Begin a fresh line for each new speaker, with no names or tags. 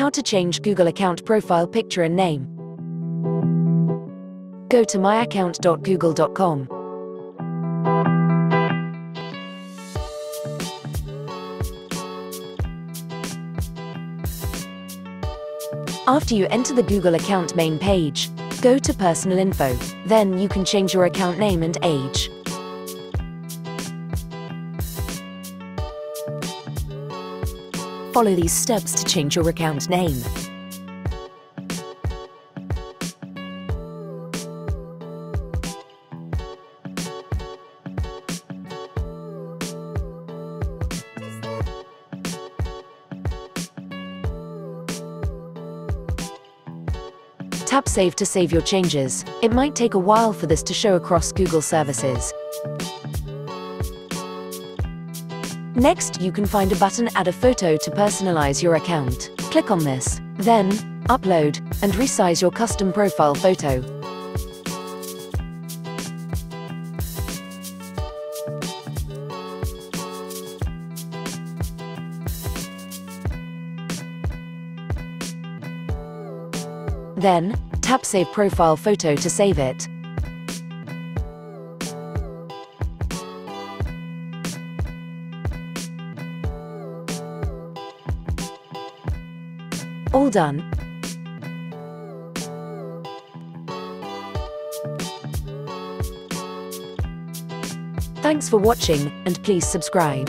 How to change Google account profile picture and name. Go to myaccount.google.com. After you enter the Google account main page, go to Personal Info. Then you can change your account name and age. Follow these steps to change your account name. Tap Save to save your changes. It might take a while for this to show across Google services. Next, you can find a button Add a photo to personalize your account. Click on this. Then, upload and resize your custom profile photo. Then, tap Save Profile Photo to save it. All done. Thanks for watching, and please subscribe.